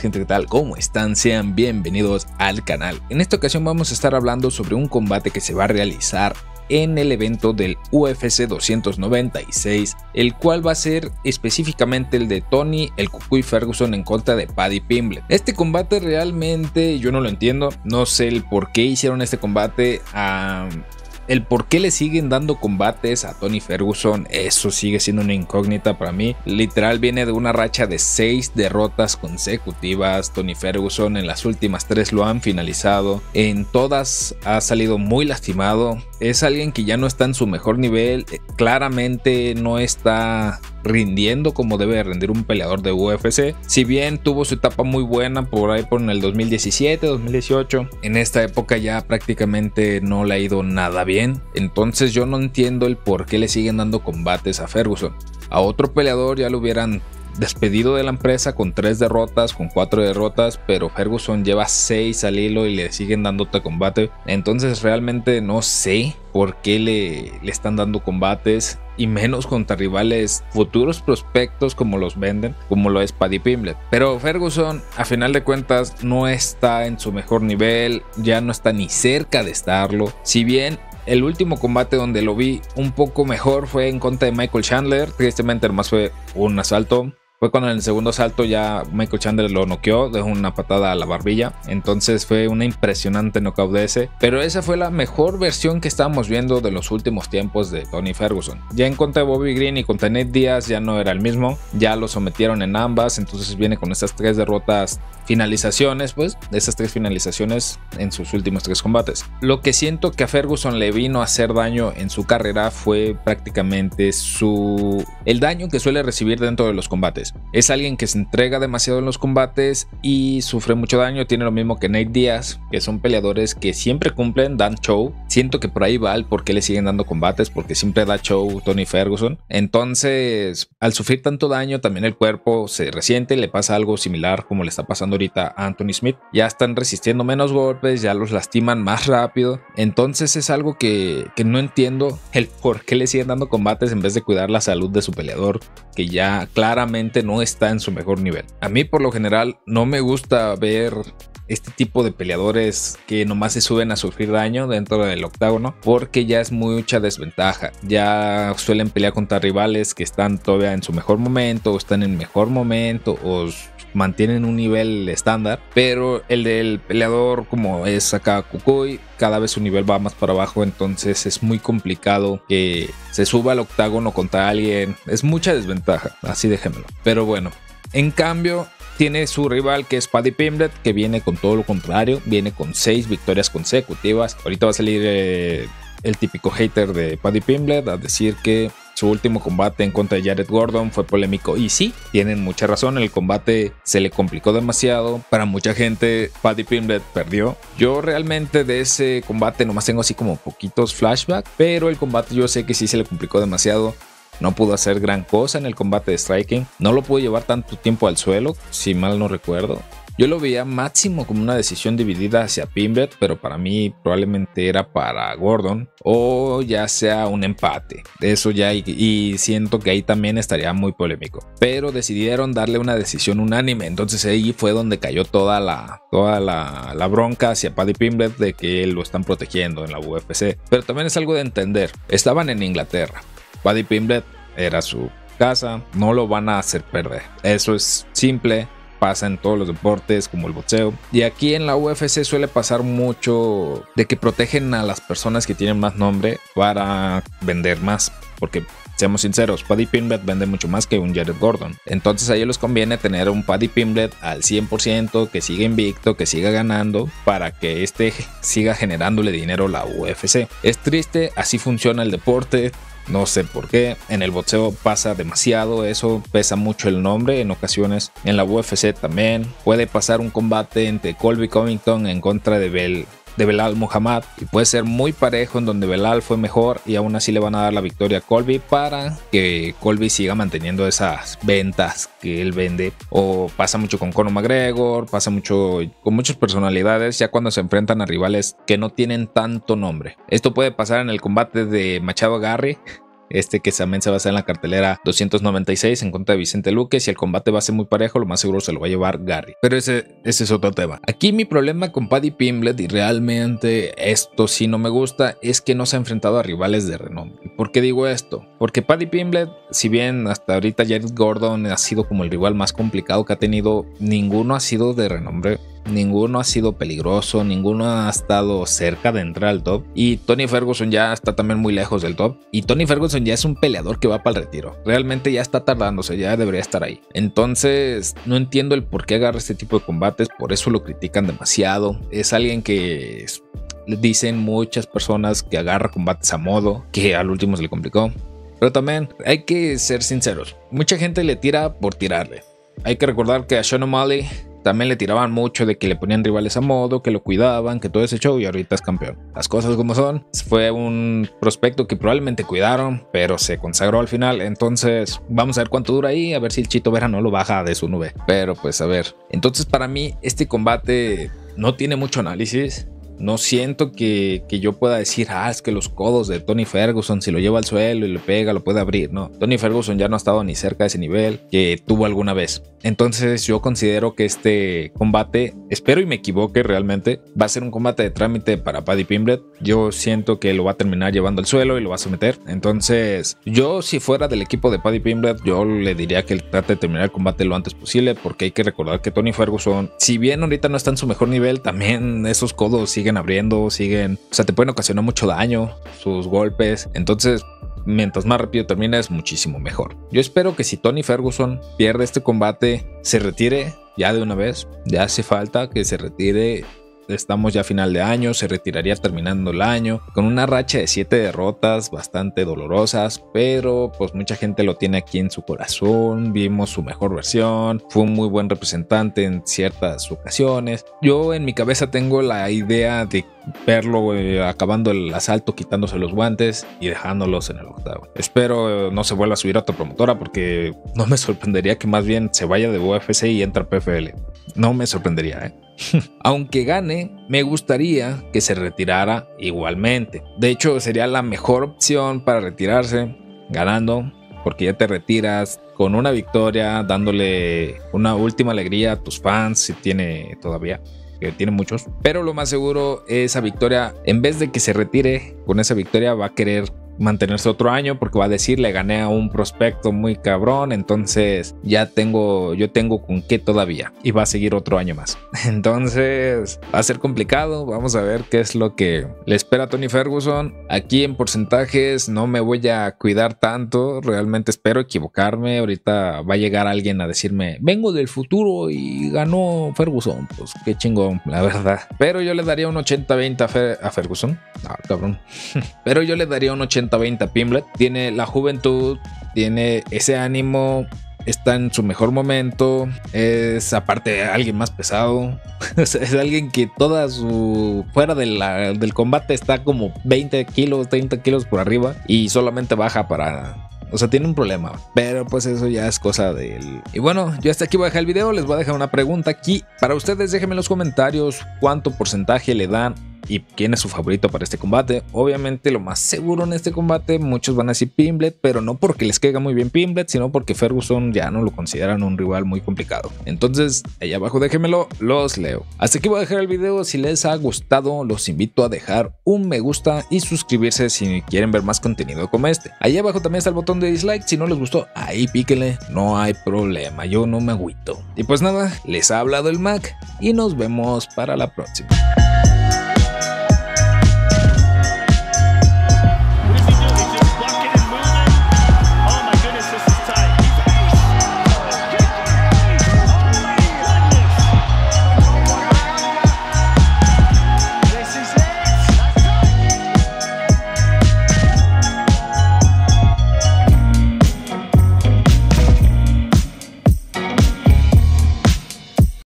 gente? ¿Qué tal? ¿Cómo están? Sean bienvenidos al canal. En esta ocasión vamos a estar hablando sobre un combate que se va a realizar en el evento del UFC 296, el cual va a ser específicamente el de Tony el Cucuy Ferguson en contra de Paddy Pimblett. Este combate realmente yo no lo entiendo, no sé el por qué hicieron este combate. El por qué le siguen dando combates a Tony Ferguson, eso sigue siendo una incógnita para mí. Literal viene de una racha de seis derrotas consecutivas. Tony Ferguson en las últimas tres lo han finalizado. En todas ha salido muy lastimado. Es alguien que ya no está en su mejor nivel. Claramente no está rindiendo como debe rendir un peleador de UFC. Si bien tuvo su etapa muy buena por ahí por el 2017, 2018, en esta época ya prácticamente no le ha ido nada bien. Entonces yo no entiendo el por qué le siguen dando combates a Ferguson. A otro peleador ya lo hubieran despedido de la empresa con tres derrotas, con cuatro derrotas, pero Ferguson lleva seis al hilo y le siguen dando combate. Entonces realmente no sé por qué le, le están dando combates y menos contra rivales futuros prospectos como los venden, como lo es Paddy Pimblett. Pero Ferguson, a final de cuentas, no está en su mejor nivel, ya no está ni cerca de estarlo. Si bien el último combate donde lo vi un poco mejor fue en contra de Michael Chandler. Tristemente, más fue un asalto. Fue cuando en el segundo salto ya Michael Chandler lo noqueó, dejó una patada a la barbilla. Entonces fue una impresionante knockout de ese. Pero esa fue la mejor versión que estábamos viendo de los últimos tiempos de Tony Ferguson. Ya en contra de Bobby Green y contra Nate Díaz ya no era el mismo. Ya lo sometieron en ambas. Entonces viene con estas tres derrotas finalizaciones, pues, de esas tres finalizaciones en sus últimos tres combates. Lo que siento que a Ferguson le vino a hacer daño en su carrera fue prácticamente su el daño que suele recibir dentro de los combates. Es alguien que se entrega demasiado en los combates y sufre mucho daño, tiene lo mismo que Nate Diaz, que son peleadores que siempre cumplen, dan show. Siento que por ahí va el por qué le siguen dando combates, porque siempre da show Tony Ferguson. Entonces, al sufrir tanto daño, también el cuerpo se resiente, le pasa algo similar como le está pasando ahorita a Anthony Smith. Ya están resistiendo menos golpes, ya los lastiman más rápido. Entonces es algo que, que no entiendo el por qué le siguen dando combates en vez de cuidar la salud de su peleador, que ya claramente no está en su mejor nivel. A mí por lo general no me gusta ver este tipo de peleadores que nomás se suben a sufrir daño dentro del octágono porque ya es mucha desventaja. Ya suelen pelear contra rivales que están todavía en su mejor momento o están en mejor momento o mantienen un nivel estándar, pero el del peleador como es acá Kukui, cada vez su nivel va más para abajo, entonces es muy complicado que se suba al octágono contra alguien, es mucha desventaja, así déjenmelo. Pero bueno, en cambio, tiene su rival que es Paddy Pimblett, que viene con todo lo contrario, viene con 6 victorias consecutivas. Ahorita va a salir eh, el típico hater de Paddy Pimblett a decir que su último combate en contra de Jared Gordon fue polémico y sí, tienen mucha razón, el combate se le complicó demasiado, para mucha gente Paddy Pimblett perdió. Yo realmente de ese combate nomás tengo así como poquitos flashbacks, pero el combate yo sé que sí se le complicó demasiado. No pudo hacer gran cosa en el combate de striking. No lo pudo llevar tanto tiempo al suelo, si mal no recuerdo. Yo lo veía máximo como una decisión dividida hacia Pimbet, pero para mí probablemente era para Gordon o ya sea un empate. Eso ya y, siento que ahí también estaría muy polémico. Pero decidieron darle una decisión unánime, entonces ahí fue donde cayó toda la toda la, bronca hacia Paddy Pimblet de que lo están protegiendo en la UFC. Pero también es algo de entender. Estaban en Inglaterra. Paddy Pimblet era su casa, no lo van a hacer perder. Eso es simple pasa en todos los deportes como el boxeo. Y aquí en la UFC suele pasar mucho de que protegen a las personas que tienen más nombre para vender más. Porque seamos sinceros, Paddy Pimblett vende mucho más que un Jared Gordon. Entonces a ellos les conviene tener un Paddy Pimblett al 100%, que siga invicto, que siga ganando, para que este siga generándole dinero a la UFC. Es triste, así funciona el deporte. No sé por qué. En el boxeo pasa demasiado. Eso pesa mucho el nombre en ocasiones. En la UFC también. Puede pasar un combate entre Colby Covington en contra de Bell de Belal Muhammad y puede ser muy parejo en donde Belal fue mejor y aún así le van a dar la victoria a Colby para que Colby siga manteniendo esas ventas que él vende o pasa mucho con Conor McGregor, pasa mucho con muchas personalidades ya cuando se enfrentan a rivales que no tienen tanto nombre. Esto puede pasar en el combate de Machado Garry este que también se va a hacer en la cartelera 296 en contra de Vicente Luque. Si el combate va a ser muy parejo, lo más seguro se lo va a llevar Gary. Pero ese, ese es otro tema. Aquí mi problema con Paddy Pimblet, y realmente esto sí no me gusta, es que no se ha enfrentado a rivales de renombre. ¿Por qué digo esto? Porque Paddy Pimblet, si bien hasta ahorita Jared Gordon ha sido como el rival más complicado que ha tenido, ninguno ha sido de renombre ninguno ha sido peligroso, ninguno ha estado cerca de entrar al top. Y Tony Ferguson ya está también muy lejos del top. Y Tony Ferguson ya es un peleador que va para el retiro. Realmente ya está tardándose, ya debería estar ahí. Entonces, no entiendo el por qué agarra este tipo de combates, por eso lo critican demasiado. Es alguien que dicen muchas personas que agarra combates a modo, que al último se le complicó. Pero también hay que ser sinceros, mucha gente le tira por tirarle. Hay que recordar que a Sean O'Malley también le tiraban mucho de que le ponían rivales a modo, que lo cuidaban, que todo ese show y ahorita es campeón. Las cosas como son. Fue un prospecto que probablemente cuidaron, pero se consagró al final. Entonces vamos a ver cuánto dura ahí, a ver si el Chito Vera no lo baja de su nube. Pero pues a ver. Entonces para mí este combate no tiene mucho análisis. No siento que, yo pueda decir, ah, es que los codos de Tony Ferguson, si lo lleva al suelo y le pega, lo puede abrir. No, Tony Ferguson ya no ha estado ni cerca de ese nivel que tuvo alguna vez. Entonces yo considero que este combate, espero y me equivoque realmente, va a ser un combate de trámite para Paddy Pimblet. Yo siento que lo va a terminar llevando al suelo y lo va a someter. Entonces yo si fuera del equipo de Paddy Pimblet, yo le diría que trate de terminar el combate lo antes posible porque hay que recordar que Tony Ferguson, si bien ahorita no está en su mejor nivel, también esos codos siguen abriendo, siguen, o sea, te pueden ocasionar mucho daño, sus golpes. Entonces, mientras más rápido termines, muchísimo mejor. Yo espero que si Tony Ferguson pierde este combate, se retire ya de una vez. Ya hace falta que se retire estamos ya a final de año, se retiraría terminando el año, con una racha de 7 derrotas bastante dolorosas, pero pues mucha gente lo tiene aquí en su corazón, vimos su mejor versión, fue un muy buen representante en ciertas ocasiones. Yo en mi cabeza tengo la idea de verlo eh, acabando el asalto, quitándose los guantes y dejándolos en el octavo. Espero no se vuelva a subir a otra promotora porque no me sorprendería que más bien se vaya de UFC y entra a PFL. No me sorprendería, ¿eh? Aunque gane, me gustaría que se retirara igualmente. De hecho, sería la mejor opción para retirarse ganando, porque ya te retiras con una victoria, dándole una última alegría a tus fans, si tiene todavía que tiene muchos. Pero lo más seguro, esa victoria, en vez de que se retire con esa victoria, va a querer mantenerse otro año porque va a decir le gané a un prospecto muy cabrón entonces ya tengo yo tengo con qué todavía y va a seguir otro año más. Entonces va a ser complicado vamos a ver qué es lo que le espera a Tony Ferguson. Aquí en porcentajes no me voy a cuidar tanto realmente espero equivocarme. Ahorita va a llegar alguien a decirme vengo del futuro y ganó Ferguson pues qué chingón la verdad. Pero yo le daría un 80-20 a, Ferguson. Ah cabrón. Pero yo le daría un 80 80 Pimblet. Tiene la juventud, tiene ese ánimo, está en su mejor momento. Es aparte alguien más pesado. es alguien que toda su. fuera del combate está como 20 kilos, 30 kilos por arriba. Y solamente baja para. O sea, tiene un problema. Pero pues eso ya es cosa de él. Y bueno, yo hasta aquí voy a dejar el video. Les voy a dejar una pregunta aquí. Para ustedes, déjenme en los comentarios cuánto porcentaje le dan y quién es su favorito para este combate. Obviamente lo más seguro en este combate, muchos van a decir Pimblet, pero no porque les caiga muy bien Pimblet, sino porque Ferguson ya no lo consideran un rival muy complicado. Entonces, ahí abajo déjenmelo, los leo. Hasta aquí voy a dejar el video, si les ha gustado los invito a dejar un me gusta y suscribirse si quieren ver más contenido como este. Ahí abajo también está el botón de dislike, si no les gustó, ahí píquenle, no hay problema, yo no me agüito. Y pues nada, les ha hablado el Mac y nos vemos para la próxima.